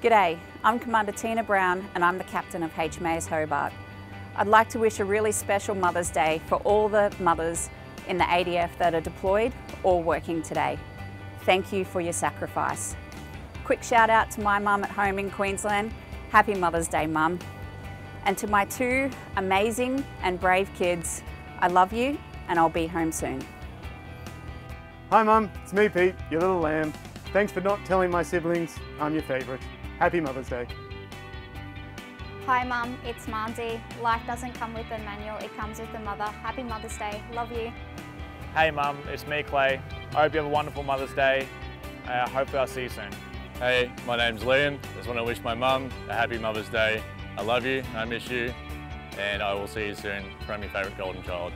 G'day, I'm Commander Tina Brown and I'm the captain of HMAS Hobart. I'd like to wish a really special Mother's Day for all the mothers in the ADF that are deployed or working today. Thank you for your sacrifice. Quick shout out to my mum at home in Queensland. Happy Mother's Day, mum. And to my two amazing and brave kids, I love you and I'll be home soon. Hi Mum, it's me Pete, your little lamb. Thanks for not telling my siblings I'm your favourite. Happy Mother's Day. Hi Mum, it's Marzi. Life doesn't come with a manual, it comes with a mother. Happy Mother's Day, love you. Hey Mum, it's me Clay. I hope you have a wonderful Mother's Day. Uh, hopefully I'll see you soon. Hey, my name's Liam. Just want to wish my mum a happy Mother's Day. I love you, I miss you, and I will see you soon from your favourite golden child.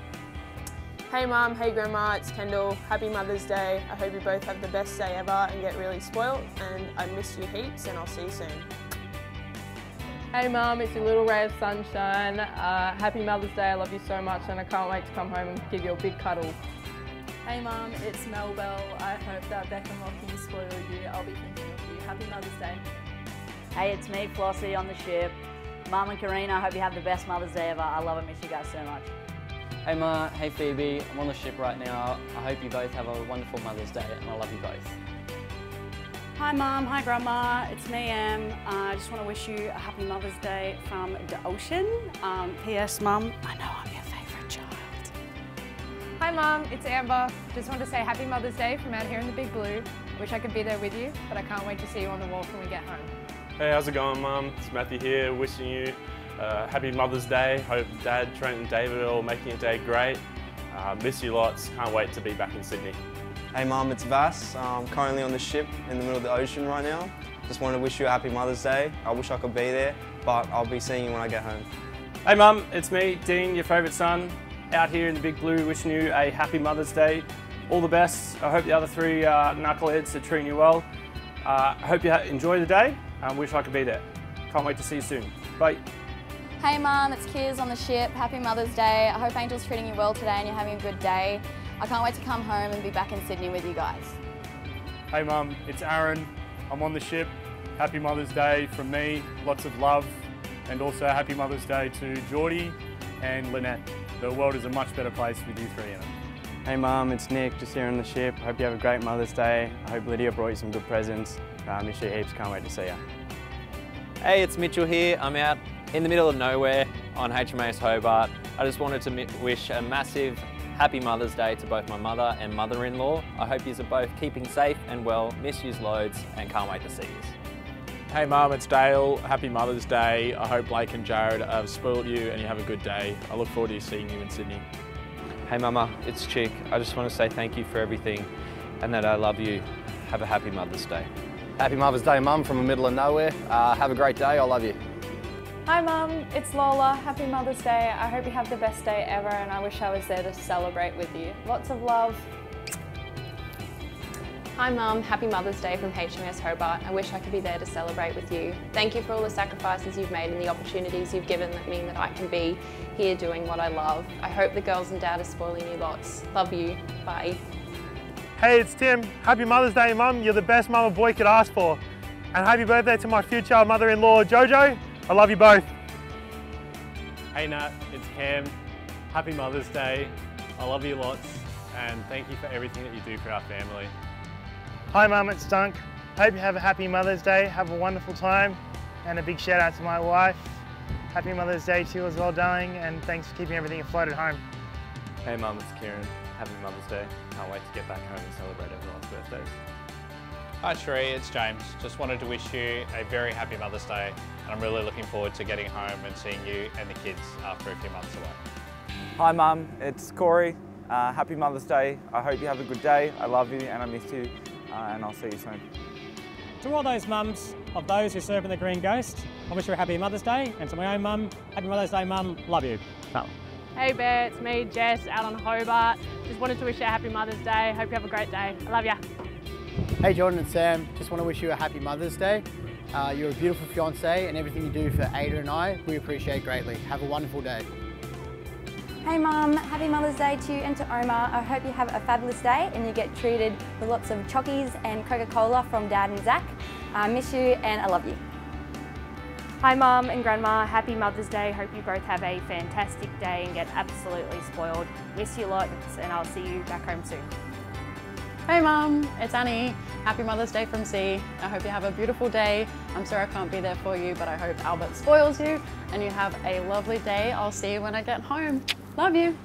Hey Mum, hey Grandma, it's Kendall. Happy Mother's Day. I hope you both have the best day ever and get really spoilt and I miss you heaps and I'll see you soon. Hey Mum, it's your little ray of sunshine. Uh, happy Mother's Day, I love you so much and I can't wait to come home and give you a big cuddle. Hey Mum, it's Mel Bell. I hope that Beck and Lockie spoil you. I'll be thinking of you. Happy Mother's Day. Hey, it's me, Flossie, on the ship. Mum and Karina, I hope you have the best Mother's Day ever. I love and miss you guys so much. Hey Ma, hey Phoebe, I'm on the ship right now. I hope you both have a wonderful Mother's Day and I love you both. Hi Mum, hi Grandma, it's me Em. Uh, I just want to wish you a happy Mother's Day from the ocean. Um, P.S. Mum, I know I'm your favourite child. Hi Mum, it's Amber. Just want to say happy Mother's Day from out here in the Big Blue. Wish I could be there with you, but I can't wait to see you on the wharf when we get home. Hey, how's it going Mum? It's Matthew here, wishing you uh, happy Mother's Day. Hope Dad, Trent and David are all making your day great. Uh, miss you lots. Can't wait to be back in Sydney. Hey Mum, it's Vass. I'm currently on the ship in the middle of the ocean right now. Just wanted to wish you a happy Mother's Day. I wish I could be there, but I'll be seeing you when I get home. Hey Mum, it's me, Dean, your favourite son, out here in the Big Blue, wishing you a happy Mother's Day. All the best. I hope the other three uh, knuckleheads are treating you well. Uh, I hope you enjoy the day. I wish I could be there. Can't wait to see you soon. Bye. Hey Mum, it's Kiz on the ship. Happy Mother's Day. I hope Angel's treating you well today and you're having a good day. I can't wait to come home and be back in Sydney with you guys. Hey Mum, it's Aaron. I'm on the ship. Happy Mother's Day from me. Lots of love. And also happy Mother's Day to Geordie and Lynette. The world is a much better place with you three in it. Hey Mum, it's Nick, just here on the ship. Hope you have a great Mother's Day. I hope Lydia brought you some good presents. I miss you heaps, can't wait to see you. Hey, it's Mitchell here. I'm out in the middle of nowhere on HMAS Hobart. I just wanted to wish a massive happy Mother's Day to both my mother and mother-in-law. I hope you are both keeping safe and well, miss yous loads and can't wait to see you. Hey Mum, it's Dale. Happy Mother's Day. I hope Blake and Jared have spoiled you and you have a good day. I look forward to seeing you in Sydney. Hey Mama, it's Chick. I just want to say thank you for everything and that I love you. Have a happy Mother's Day. Happy Mother's Day, Mum, from the middle of nowhere. Uh, have a great day. I love you. Hi Mum, it's Lola. Happy Mother's Day. I hope you have the best day ever and I wish I was there to celebrate with you. Lots of love. Hi Mum, happy Mother's Day from HMAS Hobart. I wish I could be there to celebrate with you. Thank you for all the sacrifices you've made and the opportunities you've given that mean that I can be here doing what I love. I hope the girls and dad are spoiling you lots. Love you. Bye. Hey, it's Tim. Happy Mother's Day, Mum. You're the best mum a boy could ask for. And happy birthday to my future mother-in-law, Jojo. I love you both. Hey Nat, it's Cam. Happy Mother's Day. I love you lots and thank you for everything that you do for our family. Hi Mum, it's Dunk. Hope you have a happy Mother's Day. Have a wonderful time and a big shout out to my wife. Happy Mother's Day to you as well, darling, and thanks for keeping everything afloat at home. Hey Mum, it's Kieran. Happy Mother's Day. Can't wait to get back home and celebrate everyone's birthdays. Hi Sheree, it's James. Just wanted to wish you a very happy Mother's Day and I'm really looking forward to getting home and seeing you and the kids after a few months away. Hi Mum, it's Corey. Uh, happy Mother's Day. I hope you have a good day. I love you and I miss you uh, and I'll see you soon. To all those mums of those who serve in the Green Ghost, I wish you a happy Mother's Day and to my own mum, happy Mother's Day Mum, love you. Cal. Hey Bear, it's me, Jess, out on Hobart. Just wanted to wish you a happy Mother's Day. Hope you have a great day. I love you. Hey Jordan and Sam, just want to wish you a happy Mother's Day. Uh, you're a beautiful fiance and everything you do for Ada and I, we appreciate greatly. Have a wonderful day. Hey Mum, happy Mother's Day to you and to Omar. I hope you have a fabulous day and you get treated with lots of chockies and Coca-Cola from Dad and Zach. I miss you and I love you. Hi Mum and Grandma, happy Mother's Day. Hope you both have a fantastic day and get absolutely spoiled. Miss you lots and I'll see you back home soon. Hey Mum, it's Annie. Happy Mother's Day from C. I hope you have a beautiful day. I'm sorry I can't be there for you, but I hope Albert spoils you and you have a lovely day. I'll see you when I get home. Love you.